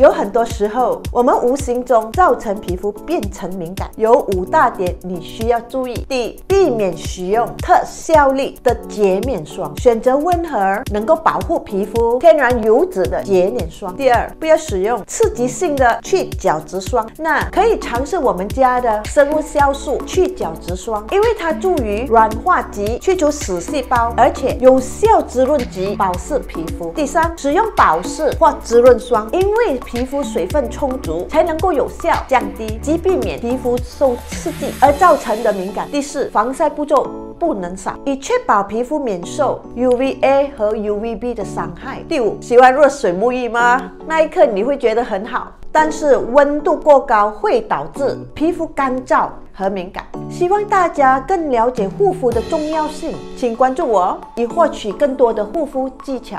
有很多时候，我们无形中造成皮肤变成敏感，有五大点你需要注意。第一，避免使用特效力的洁面霜，选择温和、能够保护皮肤天然油脂的洁面霜。第二，不要使用刺激性的去角质霜，那可以尝试我们家的生物酵素去角质霜，因为它助于软化及去除死细胞，而且有效滋润及保湿皮肤。第三，使用保湿或滋润霜，因为皮肤水分充足，才能够有效降低及避免皮肤受刺激而造成的敏感。第四，防晒步骤不能少，以确保皮肤免受 UVA 和 UVB 的伤害。第五，喜欢热水沐浴吗？那一刻你会觉得很好，但是温度过高会导致皮肤干燥和敏感。希望大家更了解护肤的重要性，请关注我，以获取更多的护肤技巧。